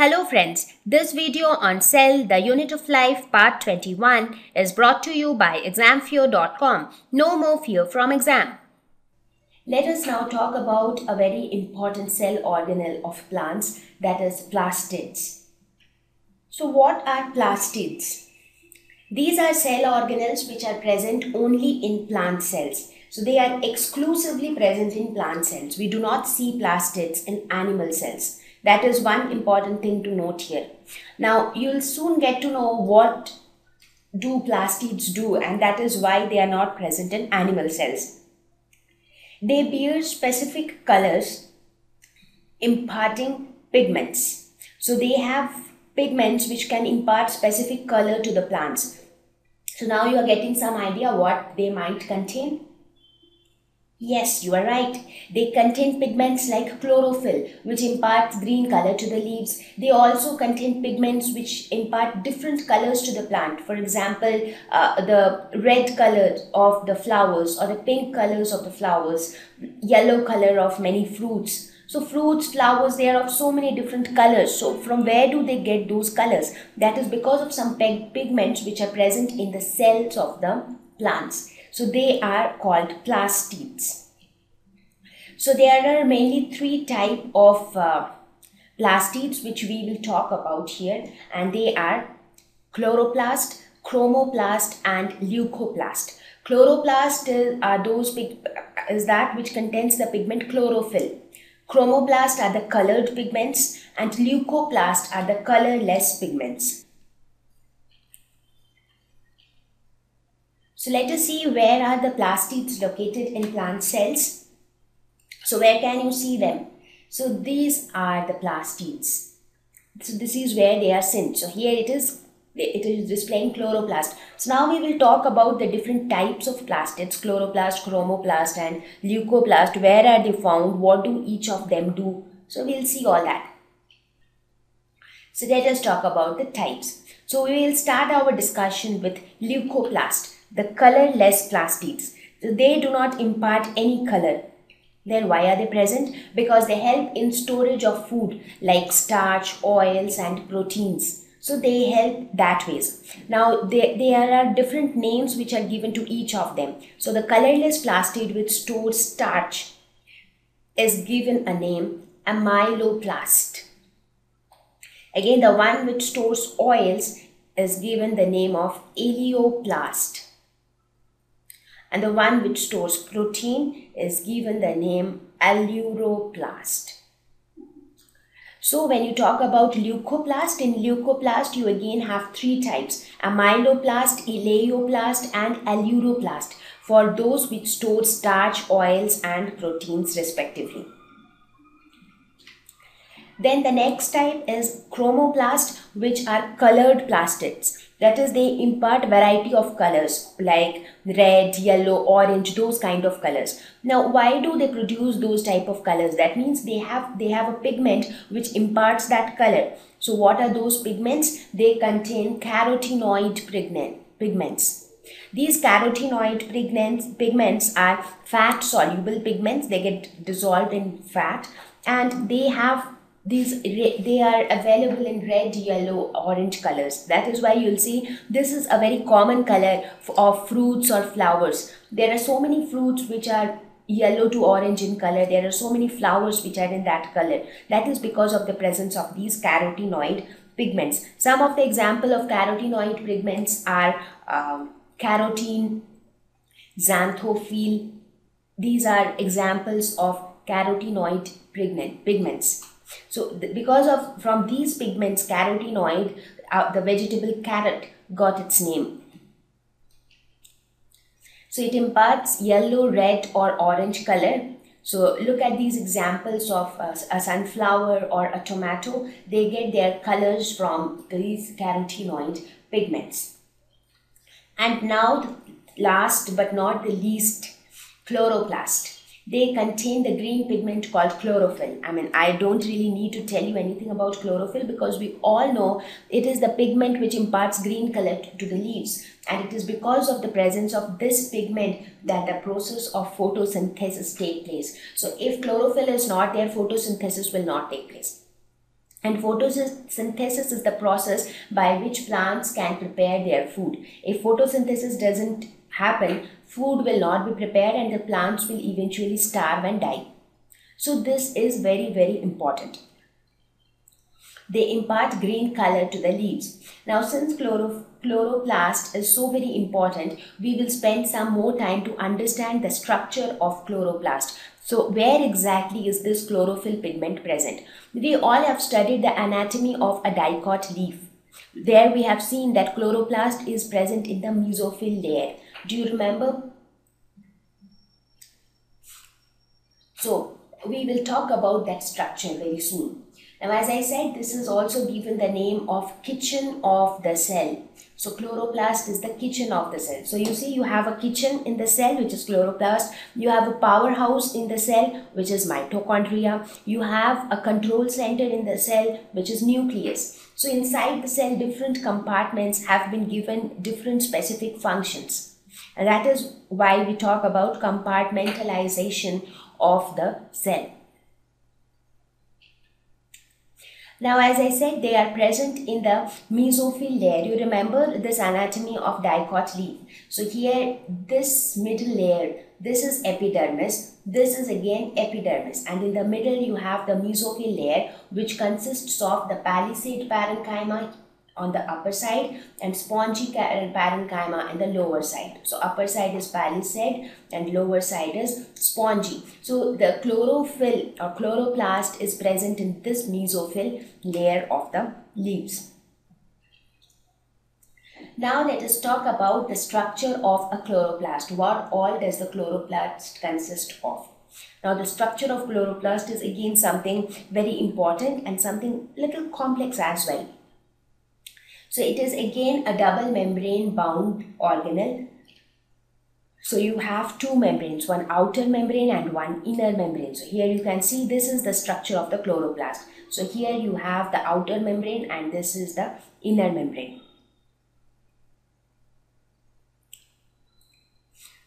Hello friends, this video on Cell, the Unit of Life part 21 is brought to you by examfear.com. No more fear from exam. Let us now talk about a very important cell organelle of plants that is plastids. So what are plastids? These are cell organelles which are present only in plant cells. So they are exclusively present in plant cells. We do not see plastids in animal cells. That is one important thing to note here. Now, you'll soon get to know what do plastids do and that is why they are not present in animal cells. They bear specific colors imparting pigments. So they have pigments which can impart specific color to the plants. So now you are getting some idea what they might contain. Yes, you are right. They contain pigments like chlorophyll, which imparts green color to the leaves. They also contain pigments which impart different colors to the plant. For example, uh, the red color of the flowers or the pink colors of the flowers, yellow color of many fruits. So fruits, flowers, they are of so many different colors. So from where do they get those colors? That is because of some pigments which are present in the cells of the plants. So they are called plastids. So there are mainly three type of uh, plastids which we will talk about here and they are chloroplast, chromoplast and leucoplast. Chloroplast are those is that which contains the pigment chlorophyll. Chromoplast are the colored pigments and leucoplast are the colorless pigments. So let us see where are the plastids located in plant cells. So where can you see them? So these are the plastids. So this is where they are seen. So here it is, it is displaying chloroplast. So now we will talk about the different types of plastids, chloroplast, chromoplast and leucoplast. Where are they found? What do each of them do? So we'll see all that. So let us talk about the types. So we will start our discussion with leucoplast the colorless plastids. So they do not impart any color. Then why are they present? Because they help in storage of food like starch, oils and proteins. So they help that ways. Now they, there are different names which are given to each of them. So the colorless plastid which stores starch is given a name amyloplast. Again the one which stores oils is given the name of elaioplast and the one which stores protein is given the name aleuroplast. So when you talk about leucoplast, in leucoplast you again have three types, amyloplast, elaioplast and aleuroplast for those which store starch, oils and proteins respectively. Then the next type is chromoplast which are colored plastids that is they impart variety of colors like red yellow orange those kind of colors. Now why do they produce those type of colors? That means they have they have a pigment which imparts that color. So what are those pigments? They contain carotenoid pigments. These carotenoid pigments, pigments are fat soluble pigments. They get dissolved in fat and they have these they are available in red yellow orange colors. That is why you'll see this is a very common color of fruits or flowers. There are so many fruits which are yellow to orange in color. There are so many flowers which are in that color. That is because of the presence of these carotenoid pigments. Some of the example of carotenoid pigments are um, carotene xanthophyll. These are examples of carotenoid pigments so because of from these pigments, carotenoid, uh, the vegetable carrot got its name. So it imparts yellow, red or orange color. So look at these examples of a, a sunflower or a tomato. They get their colors from these carotenoid pigments. And now last but not the least, chloroplast they contain the green pigment called chlorophyll. I mean, I don't really need to tell you anything about chlorophyll because we all know it is the pigment which imparts green color to the leaves. And it is because of the presence of this pigment that the process of photosynthesis take place. So if chlorophyll is not there, photosynthesis will not take place. And photosynthesis is the process by which plants can prepare their food. If photosynthesis doesn't happen, food will not be prepared and the plants will eventually starve and die. So this is very, very important. They impart green color to the leaves. Now since chloro chloroplast is so very important, we will spend some more time to understand the structure of chloroplast. So where exactly is this chlorophyll pigment present? We all have studied the anatomy of a dicot leaf. There we have seen that chloroplast is present in the mesophyll layer. Do you remember? So we will talk about that structure very soon. Now as I said, this is also given the name of kitchen of the cell. So chloroplast is the kitchen of the cell. So you see you have a kitchen in the cell which is chloroplast. You have a powerhouse in the cell which is mitochondria. You have a control center in the cell which is nucleus. So inside the cell different compartments have been given different specific functions. And that is why we talk about compartmentalization of the cell. Now, as I said, they are present in the mesophyll layer. You remember this anatomy of dicot leaf. So here, this middle layer, this is epidermis. This is again epidermis. And in the middle, you have the mesophyll layer, which consists of the palisade parenchyma on the upper side and spongy uh, parenchyma in the lower side. So upper side is palisade and lower side is spongy. So the chlorophyll or chloroplast is present in this mesophyll layer of the leaves. Now let us talk about the structure of a chloroplast. What all does the chloroplast consist of? Now the structure of chloroplast is again something very important and something little complex as well. So it is again a double membrane bound organelle. So you have two membranes, one outer membrane and one inner membrane. So here you can see this is the structure of the chloroplast. So here you have the outer membrane and this is the inner membrane.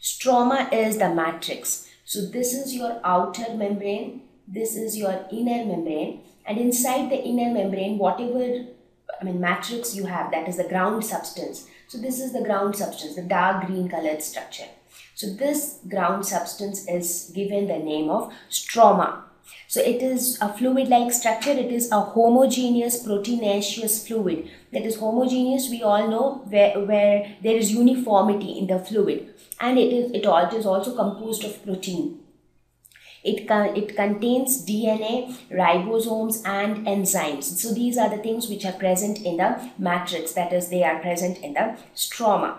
Stroma is the matrix. So this is your outer membrane, this is your inner membrane and inside the inner membrane whatever I mean matrix you have that is the ground substance. So this is the ground substance, the dark green colored structure. So this ground substance is given the name of stroma. So it is a fluid-like structure. It is a homogeneous proteinaceous fluid. That is homogeneous. We all know where, where there is uniformity in the fluid, and it is it all it is also composed of protein. It, it contains DNA, ribosomes and enzymes. So these are the things which are present in the matrix that is they are present in the stroma.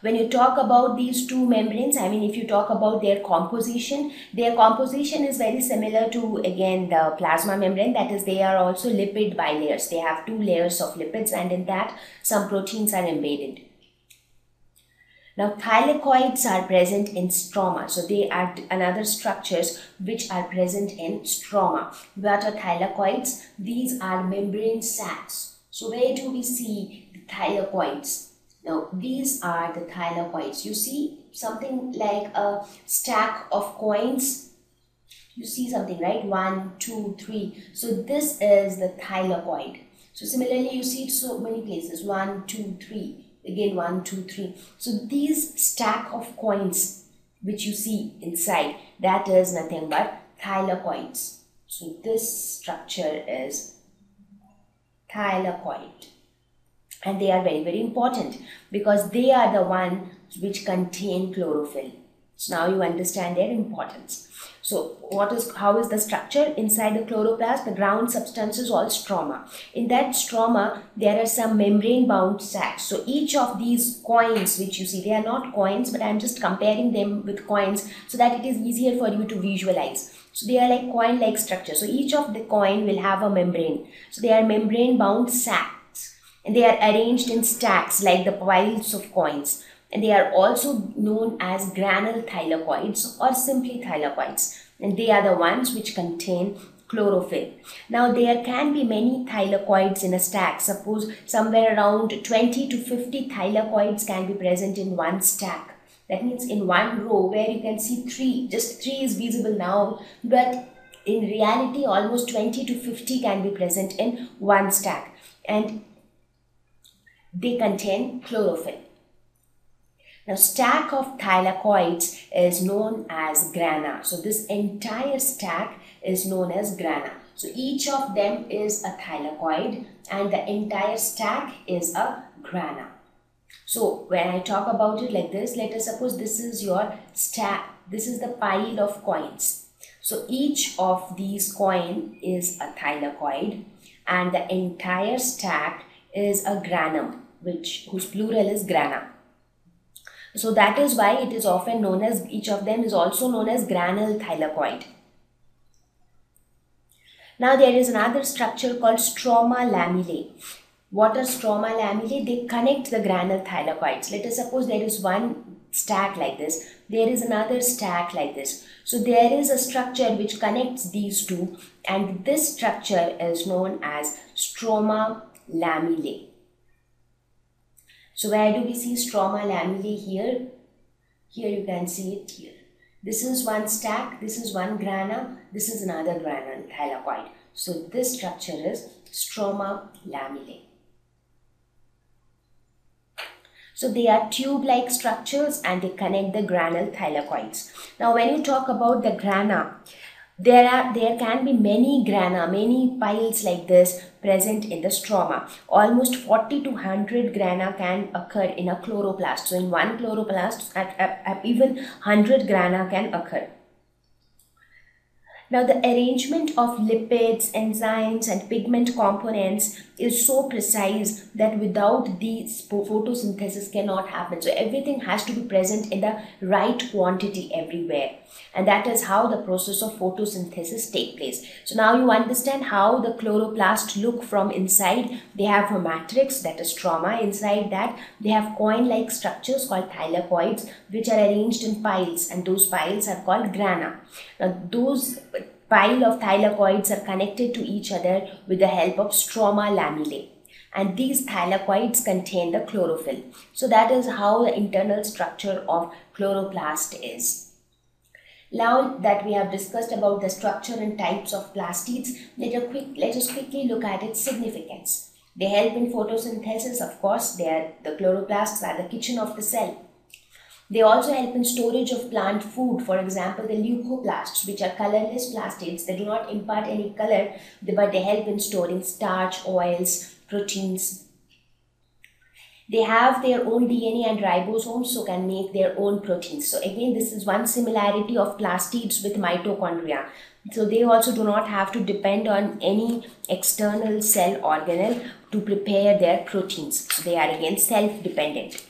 When you talk about these two membranes, I mean if you talk about their composition, their composition is very similar to again the plasma membrane that is they are also lipid bilayers. They have two layers of lipids and in that some proteins are embedded. Now thylakoids are present in stroma. So they are another structures which are present in stroma. What are thylakoids? These are membrane sacs. So where do we see the thylakoids? Now these are the thylakoids. You see something like a stack of coins you see something right one two three so this is the thylakoid so similarly you see it so many places one two three again one two three. So these stack of coins which you see inside that is nothing but thylakoids so this structure is thylakoid and they are very very important because they are the one which contain chlorophyll. So now you understand their importance so what is how is the structure inside the chloroplast? The ground substance is all stroma. In that stroma, there are some membrane bound sacs. So each of these coins which you see, they are not coins, but I'm just comparing them with coins so that it is easier for you to visualize. So they are like coin-like structure. So each of the coin will have a membrane. So they are membrane bound sacs and they are arranged in stacks like the piles of coins and they are also known as granule thylakoids or simply thylakoids and they are the ones which contain chlorophyll. Now there can be many thylakoids in a stack. Suppose somewhere around 20 to 50 thylakoids can be present in one stack. That means in one row where you can see three, just three is visible now, but in reality almost 20 to 50 can be present in one stack and they contain chlorophyll. Now stack of thylakoids is known as grana. So this entire stack is known as grana. So each of them is a thylakoid and the entire stack is a grana. So when I talk about it like this, let us suppose this is your stack, this is the pile of coins. So each of these coin is a thylakoid and the entire stack is a granum which whose plural is grana. So that is why it is often known as each of them is also known as granule thylakoid. Now there is another structure called stroma lamellae. What are stroma lamellae? They connect the granule thylakoids. Let us suppose there is one stack like this. There is another stack like this. So there is a structure which connects these two and this structure is known as stroma lamellae. So where do we see stroma lamellae here? Here you can see it here. This is one stack, this is one grana, this is another granule thylakoid. So this structure is stroma lamellae. So they are tube-like structures and they connect the granule thylakoids. Now when you talk about the grana, there are there can be many grana, many piles like this present in the stroma. Almost 40 to 100 grana can occur in a chloroplast. So in one chloroplast, at, at, at even 100 grana can occur. Now the arrangement of lipids, enzymes and pigment components is so precise that without these photosynthesis cannot happen. So everything has to be present in the right quantity everywhere. And that is how the process of photosynthesis take place. So now you understand how the chloroplast look from inside. They have a matrix that is stroma. Inside that they have coin-like structures called thylakoids which are arranged in piles and those piles are called grana. Now those pile of thylakoids are connected to each other with the help of stroma lamellae and these thylakoids contain the chlorophyll. So that is how the internal structure of chloroplast is. Now that we have discussed about the structure and types of plastids, let us, quick, let us quickly look at its significance. They help in photosynthesis, of course, they are, the chloroplasts are the kitchen of the cell. They also help in storage of plant food. For example, the leucoplasts, which are colorless plastids. They do not impart any color, but they help in storing starch, oils, proteins. They have their own DNA and ribosomes, so can make their own proteins. So again, this is one similarity of plastids with mitochondria. So they also do not have to depend on any external cell organelle to prepare their proteins. So they are again self-dependent.